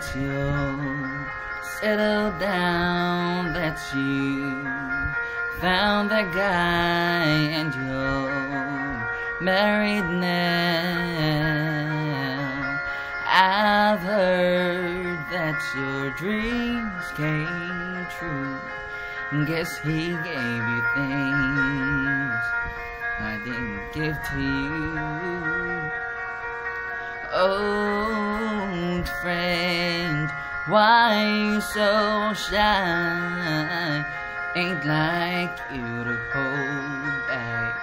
that you'll settle down, that you found that guy and you're married now. I've heard that your dreams came true. And guess he gave you things I didn't give to you. Old friend, why so shy? Ain't like you to hold back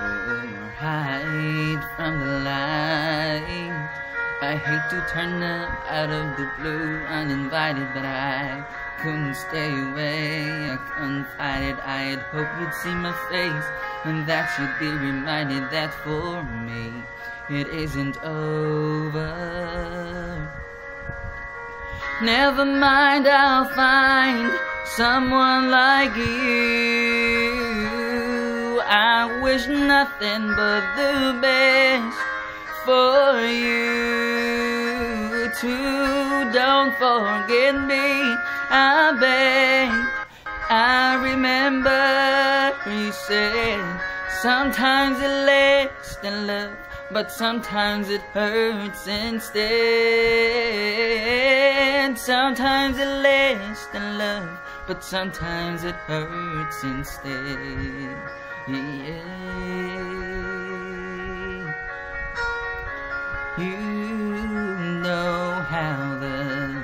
or hide from the light. I hate to turn up out of the blue uninvited, but I couldn't stay away. I couldn't fight it. I'd hope you'd see my face, and that you'd be reminded that for me it isn't over. Never mind, I'll find someone like you. I wish nothing but the best for you too. Don't forget me, I beg. I remember you said sometimes it lasts than love, but sometimes it hurts instead. Sometimes it lasts than love, but sometimes it hurts instead. Yeah. You know how the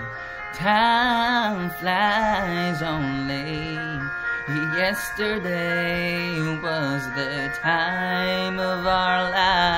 time flies only. Yesterday was the time of our lives.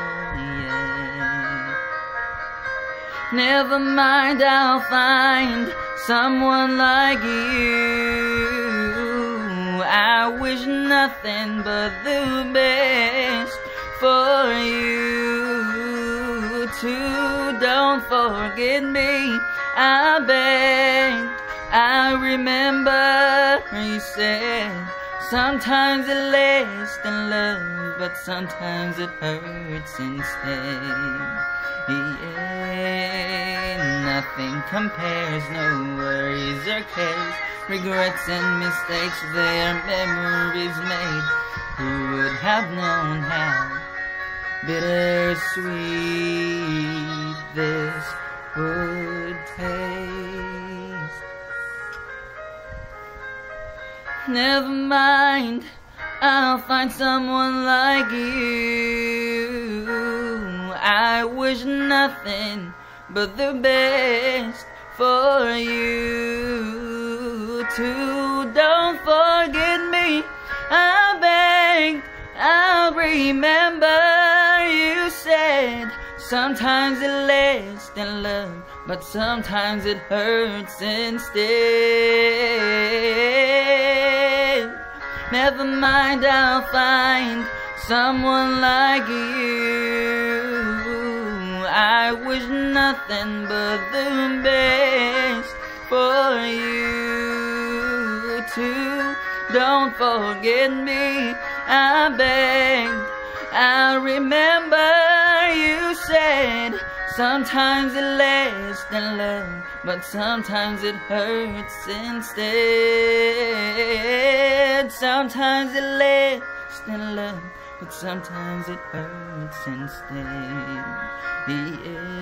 Never mind, I'll find someone like you. I wish nothing but the best for you too. Don't forget me, I beg. I remember you said sometimes it lasts in love, but sometimes it hurts instead. Yeah, nothing compares, no worries or cares. Regrets and mistakes, they're memories made. Who would have known how bittersweet this would taste? Never mind, I'll find someone like you. I wish nothing but the best for you too. Don't forget me, I beg. I'll remember you said sometimes it lasts in love, but sometimes it hurts instead. Never mind, I'll find someone like you. I wish nothing but the best for you too. Don't forget me, I beg. I remember you said sometimes it lasts in love, but sometimes it hurts instead. Sometimes it lasts in love, but sometimes it hurts instead. Yeah.